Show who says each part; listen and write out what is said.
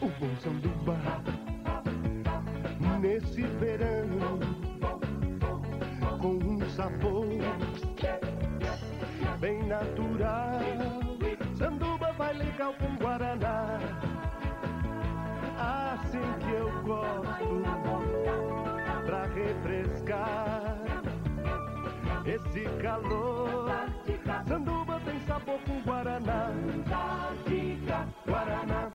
Speaker 1: o bom sanduba. Nesse verão, com um sabor bem natural. Sanduba vai legal com Guaraná. Assim que eu gosto, pra refrescar esse calor.